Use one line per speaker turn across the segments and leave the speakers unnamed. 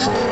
control.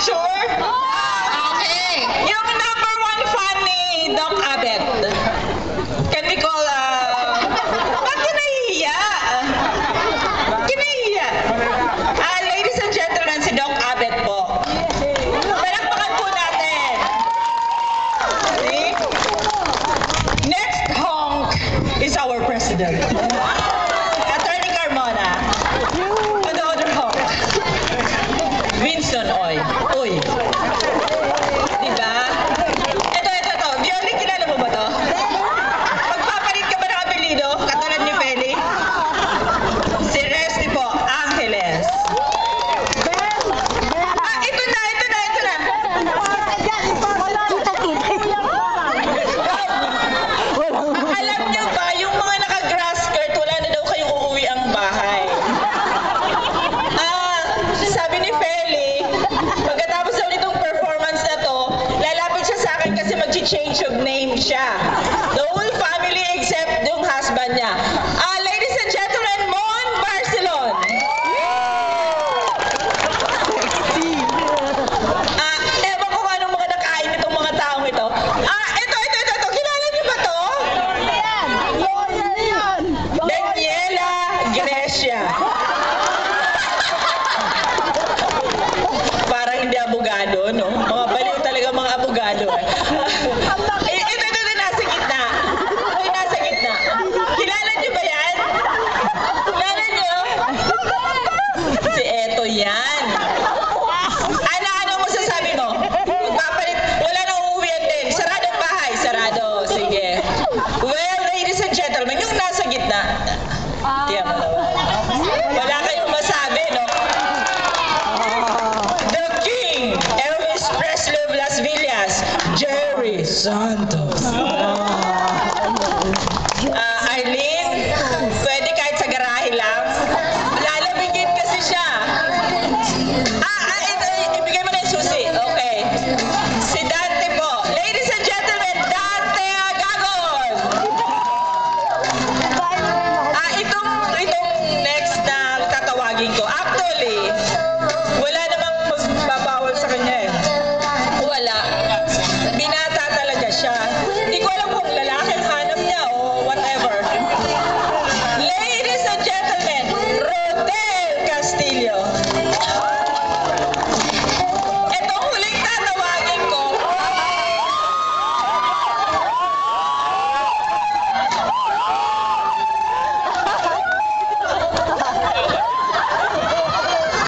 choice. Yeah. Tiyan mo naman. Wala kayong masabi, no? The King, Elvis Presley of Las Villas, Jerry Santos. Rico.